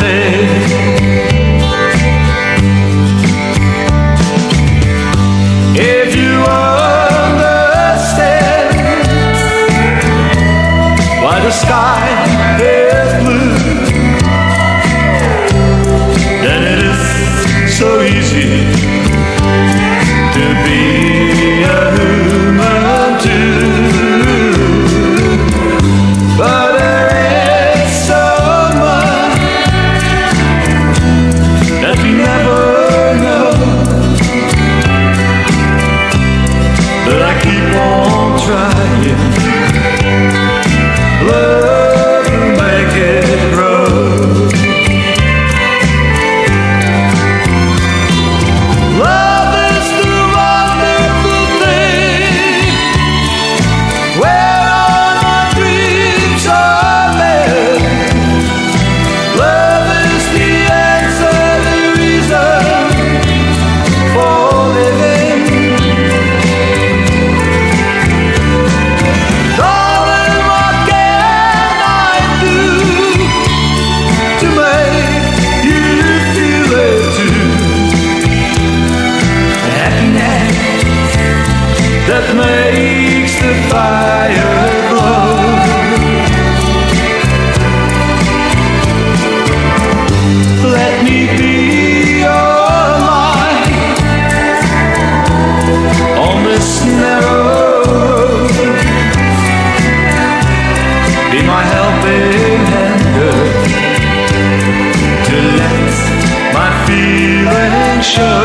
sé makes the fire glow. Let me be your light on this narrow road. Be my helping hand to my.